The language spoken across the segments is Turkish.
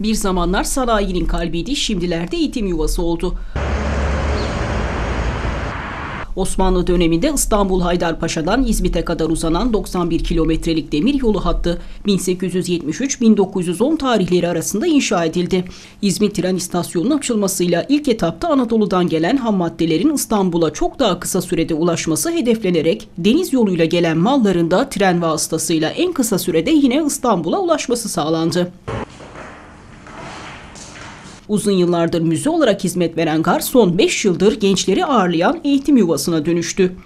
Bir zamanlar sanayinin kalbiydi, şimdilerde eğitim yuvası oldu. Osmanlı döneminde İstanbul Haydarpaşa'dan İzmit'e kadar uzanan 91 kilometrelik demir yolu hattı 1873-1910 tarihleri arasında inşa edildi. İzmit tren istasyonunun açılmasıyla ilk etapta Anadolu'dan gelen ham maddelerin İstanbul'a çok daha kısa sürede ulaşması hedeflenerek deniz yoluyla gelen malların da tren vasıtasıyla en kısa sürede yine İstanbul'a ulaşması sağlandı. Uzun yıllardır müze olarak hizmet veren gar son 5 yıldır gençleri ağırlayan eğitim yuvasına dönüştü.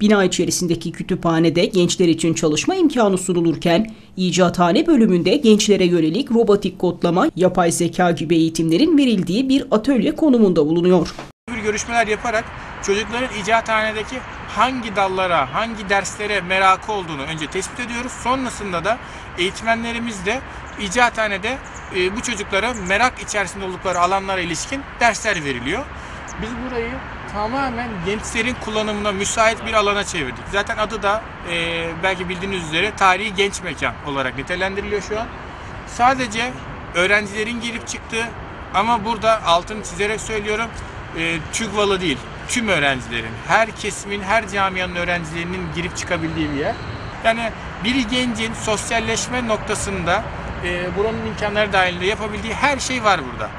Bina içerisindeki kütüphanede gençler için çalışma imkanı sunulurken, icathane bölümünde gençlere yönelik robotik kodlama, yapay zeka gibi eğitimlerin verildiği bir atölye konumunda bulunuyor. Bir görüşmeler yaparak çocukların icathanedeki hangi dallara, hangi derslere merakı olduğunu önce tespit ediyoruz. Sonrasında da eğitmenlerimiz de icathanede e, bu çocuklara merak içerisinde oldukları alanlara ilişkin dersler veriliyor. Biz burayı tamamen gençlerin kullanımına müsait bir alana çevirdik. Zaten adı da e, belki bildiğiniz üzere tarihi genç mekan olarak nitelendiriliyor şu an. Sadece öğrencilerin girip çıktığı ama burada altını çizerek söylüyorum e, TÜGVA'lı değil, tüm öğrencilerin, her kesimin, her camianın öğrencilerinin girip çıkabildiği bir yer. Yani bir gencin sosyalleşme noktasında e, buranın imkanları dahilinde yapabildiği her şey var burada.